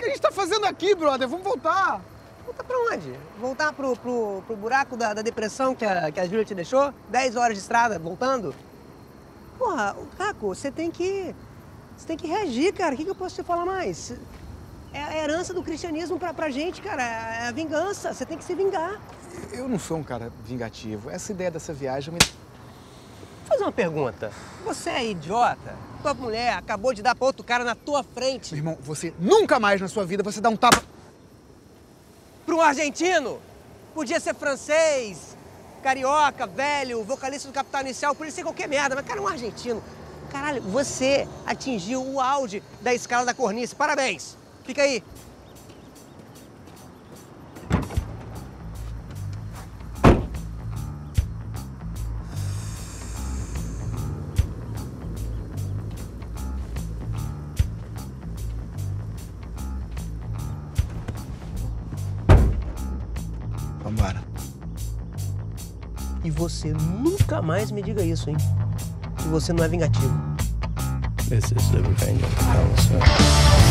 que a gente tá fazendo aqui, brother? Vamos voltar. Voltar pra onde? Voltar pro, pro, pro buraco da, da depressão que a, que a Júlia te deixou? 10 horas de estrada, voltando? Porra, o Caco, você tem que. Você tem que reagir, cara. O que, que eu posso te falar mais? É a herança do cristianismo pra, pra gente, cara. É a vingança. Você tem que se vingar. Eu não sou um cara vingativo. Essa ideia dessa viagem me. Fazer uma pergunta. Você é idiota? Tua mulher acabou de dar pra outro cara na tua frente. Meu irmão, você nunca mais na sua vida você dá um tapa. Pra um argentino? Podia ser francês, carioca, velho, vocalista do Capital Inicial, podia ser qualquer merda, mas cara, um argentino. Caralho, você atingiu o auge da escala da cornice. Parabéns. Fica aí. Vambora. E você nunca mais me diga isso, hein? Que você não é vingativo. This is the Revenge of the.